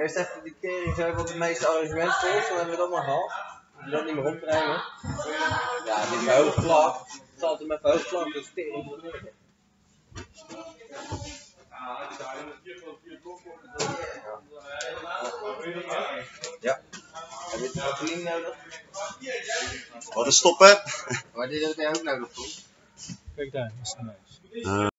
Eerst even de kering zo wat de meeste arrangementen kost, dan hebben we dat maar gehad. Als je dat niet meer opbrengen. Ja, dit is mijn hoofdvlak. Het is altijd met mijn hoofdvlak, dus tering voor de Ja. Heb je een nou clean nodig? Wat is stoppen? Maar dit heb jij ook nodig, toch? Kijk daar, dat is de meis. Eh.